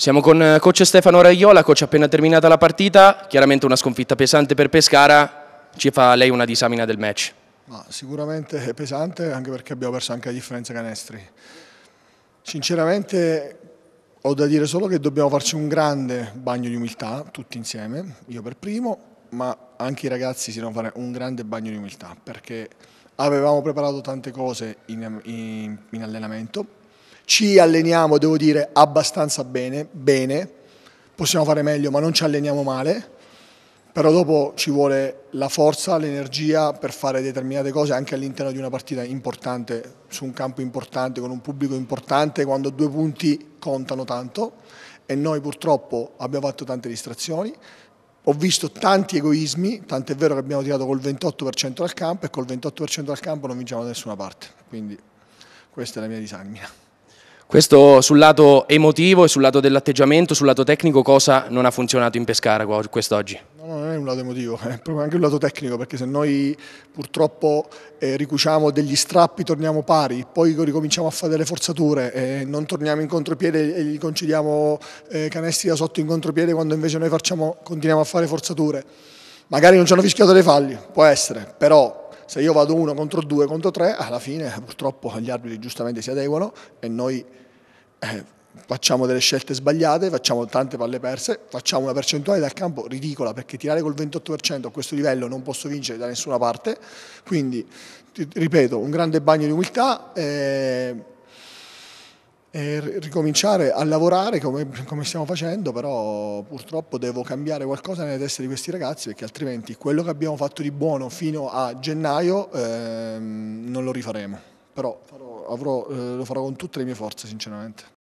Siamo con eh, coach Stefano Raiola, coach appena terminata la partita, chiaramente una sconfitta pesante per Pescara, ci fa lei una disamina del match? Ma sicuramente pesante anche perché abbiamo perso anche la differenza canestri. Sinceramente ho da dire solo che dobbiamo farci un grande bagno di umiltà tutti insieme, io per primo, ma anche i ragazzi si devono fare un grande bagno di umiltà perché avevamo preparato tante cose in, in, in allenamento, ci alleniamo, devo dire, abbastanza bene, bene, possiamo fare meglio ma non ci alleniamo male, però dopo ci vuole la forza, l'energia per fare determinate cose anche all'interno di una partita importante, su un campo importante, con un pubblico importante, quando due punti contano tanto. E noi purtroppo abbiamo fatto tante distrazioni, ho visto tanti egoismi, tant'è vero che abbiamo tirato col 28% dal campo e col 28% dal campo non vinciamo da nessuna parte, quindi questa è la mia disamina. Questo sul lato emotivo e sul lato dell'atteggiamento, sul lato tecnico, cosa non ha funzionato in Pescara quest'oggi? No, no, non è un lato emotivo, è proprio anche un lato tecnico, perché se noi purtroppo eh, ricuciamo degli strappi, torniamo pari, poi ricominciamo a fare delle forzature, eh, non torniamo in contropiede e gli concediamo eh, canestri da sotto in contropiede quando invece noi facciamo, continuiamo a fare forzature. Magari non ci hanno fischiato dei falli, può essere, però se io vado uno contro due, contro tre, alla fine purtroppo gli arbitri giustamente si adeguano e noi eh, facciamo delle scelte sbagliate, facciamo tante palle perse, facciamo una percentuale dal campo ridicola perché tirare col 28% a questo livello non posso vincere da nessuna parte, quindi ripeto, un grande bagno di umiltà. Eh, e ricominciare a lavorare come, come, stiamo facendo, però purtroppo devo cambiare qualcosa nelle teste di questi ragazzi perché altrimenti quello che abbiamo fatto di buono fino a gennaio ehm, non lo rifaremo, però farò, avrò, eh, lo farò con tutte le mie forze sinceramente.